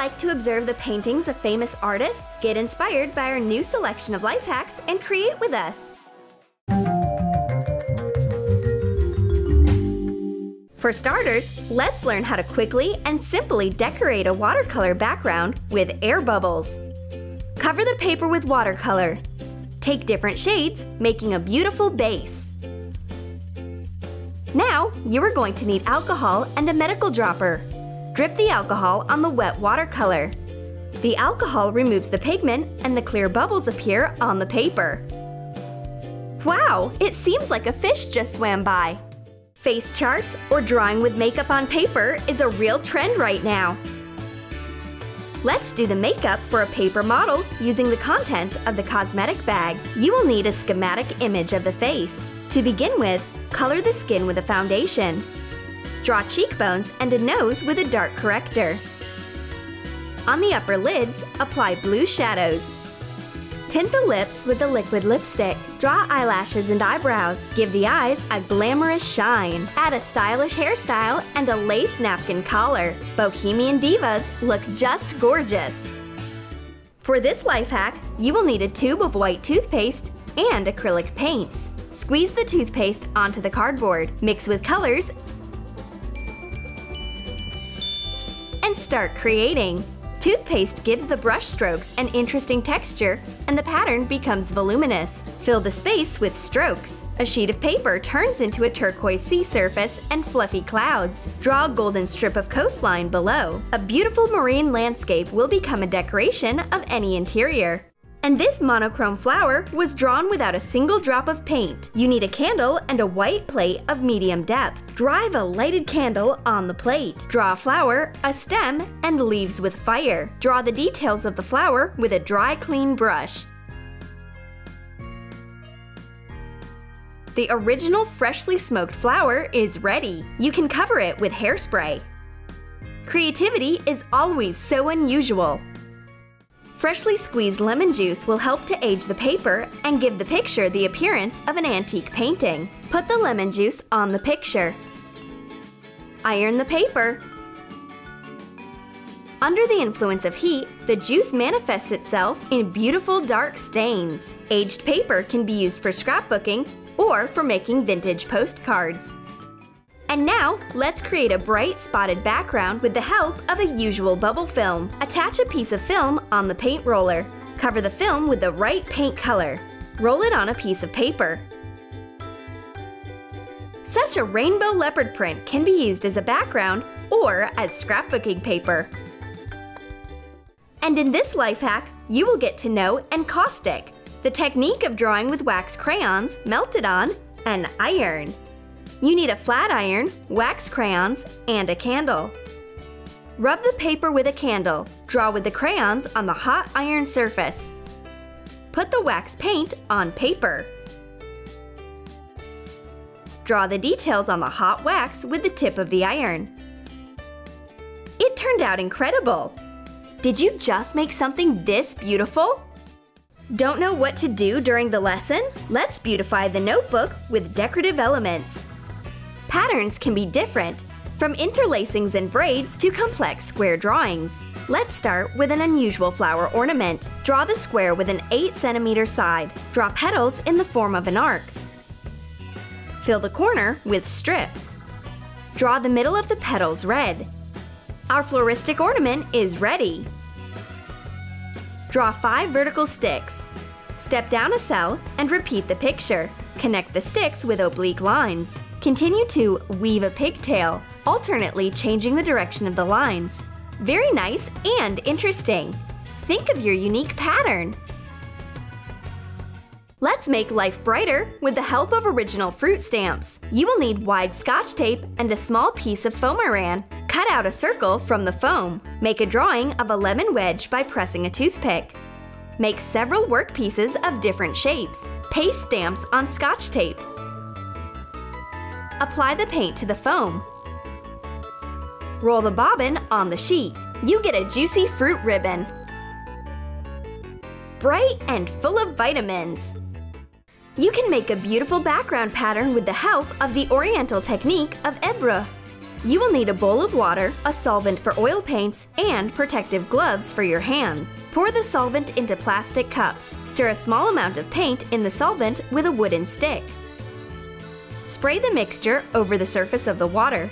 like to observe the paintings of famous artists, get inspired by our new selection of life hacks, and create with us. For starters, let's learn how to quickly and simply decorate a watercolor background with air bubbles. Cover the paper with watercolor. Take different shades, making a beautiful base. Now, you are going to need alcohol and a medical dropper. Drip the alcohol on the wet watercolor. The alcohol removes the pigment and the clear bubbles appear on the paper. Wow, it seems like a fish just swam by. Face charts or drawing with makeup on paper is a real trend right now. Let's do the makeup for a paper model using the contents of the cosmetic bag. You will need a schematic image of the face. To begin with, color the skin with a foundation. Draw cheekbones and a nose with a dark corrector. On the upper lids, apply blue shadows. Tint the lips with a liquid lipstick. Draw eyelashes and eyebrows. Give the eyes a glamorous shine. Add a stylish hairstyle and a lace napkin collar. Bohemian divas look just gorgeous. For this life hack, you will need a tube of white toothpaste and acrylic paints. Squeeze the toothpaste onto the cardboard. Mix with colors start creating. Toothpaste gives the brush strokes an interesting texture and the pattern becomes voluminous. Fill the space with strokes. A sheet of paper turns into a turquoise sea surface and fluffy clouds. Draw a golden strip of coastline below. A beautiful marine landscape will become a decoration of any interior. And this monochrome flower was drawn without a single drop of paint. You need a candle and a white plate of medium depth. Drive a lighted candle on the plate. Draw a flower, a stem, and leaves with fire. Draw the details of the flower with a dry clean brush. The original freshly smoked flower is ready. You can cover it with hairspray. Creativity is always so unusual. Freshly squeezed lemon juice will help to age the paper and give the picture the appearance of an antique painting. Put the lemon juice on the picture. Iron the paper. Under the influence of heat, the juice manifests itself in beautiful dark stains. Aged paper can be used for scrapbooking or for making vintage postcards. And now, let's create a bright spotted background with the help of a usual bubble film. Attach a piece of film on the paint roller. Cover the film with the right paint color. Roll it on a piece of paper. Such a rainbow leopard print can be used as a background or as scrapbooking paper. And in this life hack, you will get to know encaustic, the technique of drawing with wax crayons melted on an iron. You need a flat iron, wax crayons, and a candle. Rub the paper with a candle. Draw with the crayons on the hot iron surface. Put the wax paint on paper. Draw the details on the hot wax with the tip of the iron. It turned out incredible! Did you just make something this beautiful? Don't know what to do during the lesson? Let's beautify the notebook with decorative elements. Patterns can be different, from interlacings and braids to complex square drawings. Let's start with an unusual flower ornament. Draw the square with an 8 cm side. Draw petals in the form of an arc. Fill the corner with strips. Draw the middle of the petals red. Our floristic ornament is ready. Draw 5 vertical sticks. Step down a cell and repeat the picture. Connect the sticks with oblique lines. Continue to weave a pigtail, alternately changing the direction of the lines. Very nice and interesting. Think of your unique pattern. Let's make life brighter with the help of original fruit stamps. You will need wide scotch tape and a small piece of foamiran. Cut out a circle from the foam. Make a drawing of a lemon wedge by pressing a toothpick. Make several work pieces of different shapes. Paste stamps on scotch tape. Apply the paint to the foam. Roll the bobbin on the sheet. You get a juicy fruit ribbon. Bright and full of vitamins. You can make a beautiful background pattern with the help of the oriental technique of Ebru. You will need a bowl of water, a solvent for oil paints, and protective gloves for your hands. Pour the solvent into plastic cups. Stir a small amount of paint in the solvent with a wooden stick. Spray the mixture over the surface of the water.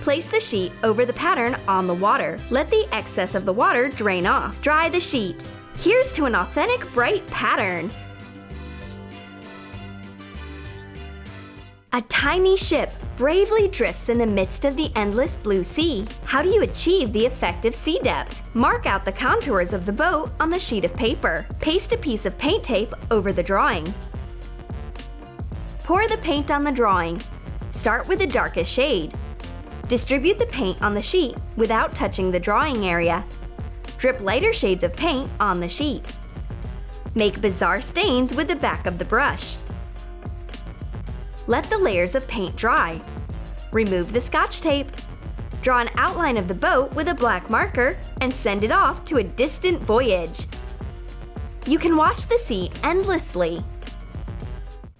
Place the sheet over the pattern on the water. Let the excess of the water drain off. Dry the sheet. Here's to an authentic bright pattern. A tiny ship bravely drifts in the midst of the endless blue sea. How do you achieve the effective sea depth? Mark out the contours of the boat on the sheet of paper. Paste a piece of paint tape over the drawing. Pour the paint on the drawing. Start with the darkest shade. Distribute the paint on the sheet without touching the drawing area. Drip lighter shades of paint on the sheet. Make bizarre stains with the back of the brush. Let the layers of paint dry. Remove the scotch tape. Draw an outline of the boat with a black marker and send it off to a distant voyage. You can watch the sea endlessly.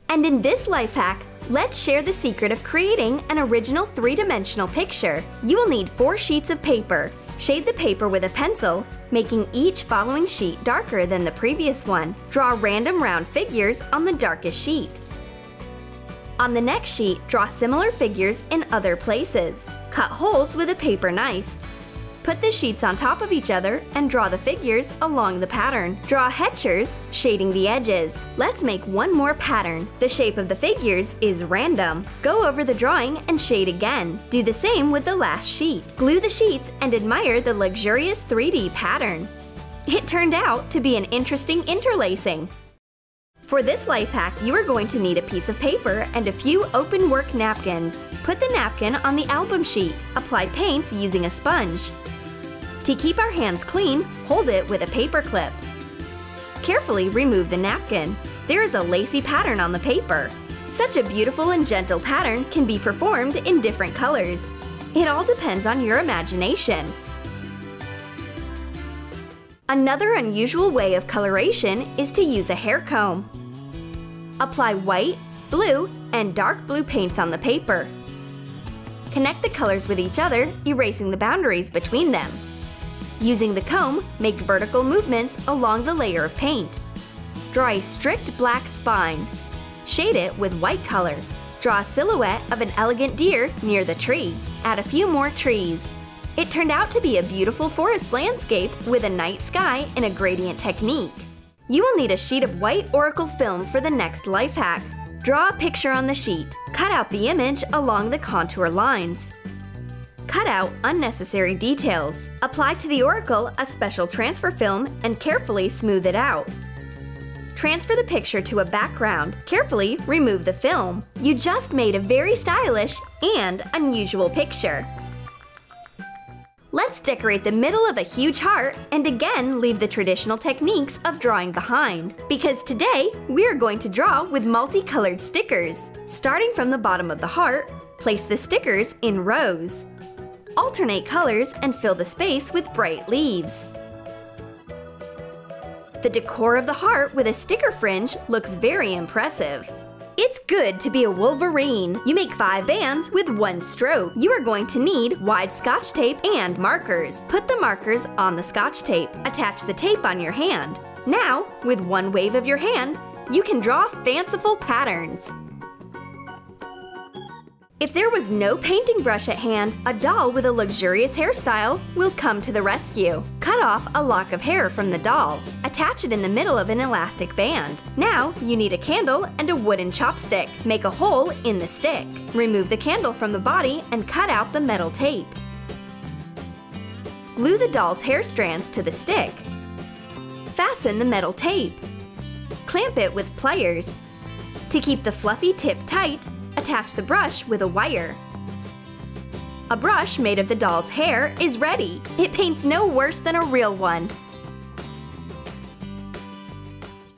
And in this life hack, let's share the secret of creating an original three-dimensional picture. You will need four sheets of paper. Shade the paper with a pencil, making each following sheet darker than the previous one. Draw random round figures on the darkest sheet. On the next sheet, draw similar figures in other places. Cut holes with a paper knife. Put the sheets on top of each other and draw the figures along the pattern. Draw hechers, shading the edges. Let's make one more pattern. The shape of the figures is random. Go over the drawing and shade again. Do the same with the last sheet. Glue the sheets and admire the luxurious 3D pattern. It turned out to be an interesting interlacing. For this life hack, you are going to need a piece of paper and a few open work napkins. Put the napkin on the album sheet. Apply paints using a sponge. To keep our hands clean, hold it with a paper clip. Carefully remove the napkin. There is a lacy pattern on the paper. Such a beautiful and gentle pattern can be performed in different colors. It all depends on your imagination. Another unusual way of coloration is to use a hair comb. Apply white, blue, and dark blue paints on the paper. Connect the colors with each other, erasing the boundaries between them. Using the comb, make vertical movements along the layer of paint. Draw a strict black spine. Shade it with white color. Draw a silhouette of an elegant deer near the tree. Add a few more trees. It turned out to be a beautiful forest landscape with a night sky and a gradient technique. You will need a sheet of white oracal film for the next life hack. Draw a picture on the sheet. Cut out the image along the contour lines. Cut out unnecessary details. Apply to the Oracal a special transfer film and carefully smooth it out. Transfer the picture to a background. Carefully remove the film. You just made a very stylish and unusual picture. Let's decorate the middle of a huge heart and again leave the traditional techniques of drawing behind. Because today, we are going to draw with multicolored stickers. Starting from the bottom of the heart, place the stickers in rows. Alternate colors and fill the space with bright leaves. The decor of the heart with a sticker fringe looks very impressive. It's good to be a Wolverine. You make five bands with one stroke. You are going to need wide scotch tape and markers. Put the markers on the scotch tape. Attach the tape on your hand. Now, with one wave of your hand, you can draw fanciful patterns. If there was no painting brush at hand, a doll with a luxurious hairstyle will come to the rescue. Cut off a lock of hair from the doll. Attach it in the middle of an elastic band. Now, you need a candle and a wooden chopstick. Make a hole in the stick. Remove the candle from the body and cut out the metal tape. Glue the doll's hair strands to the stick. Fasten the metal tape. Clamp it with pliers. To keep the fluffy tip tight, Attach the brush with a wire. A brush made of the doll's hair is ready. It paints no worse than a real one.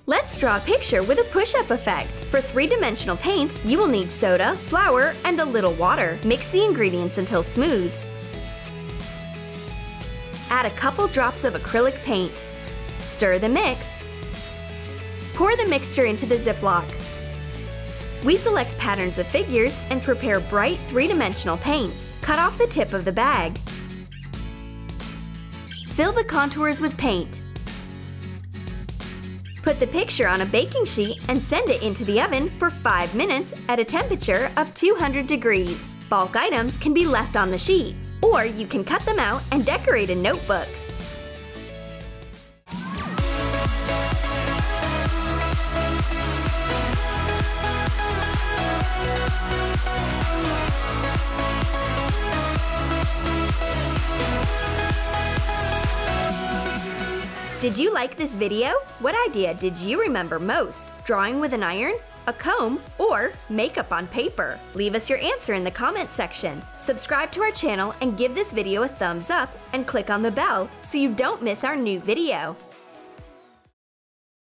Let's draw a picture with a push-up effect. For three-dimensional paints, you will need soda, flour, and a little water. Mix the ingredients until smooth. Add a couple drops of acrylic paint. Stir the mix. Pour the mixture into the Ziploc. We select patterns of figures and prepare bright three-dimensional paints. Cut off the tip of the bag. Fill the contours with paint. Put the picture on a baking sheet and send it into the oven for 5 minutes at a temperature of 200 degrees. Bulk items can be left on the sheet, or you can cut them out and decorate a notebook. Did you like this video? What idea did you remember most? Drawing with an iron? A comb? Or makeup on paper? Leave us your answer in the comment section. Subscribe to our channel and give this video a thumbs up and click on the bell so you don't miss our new video.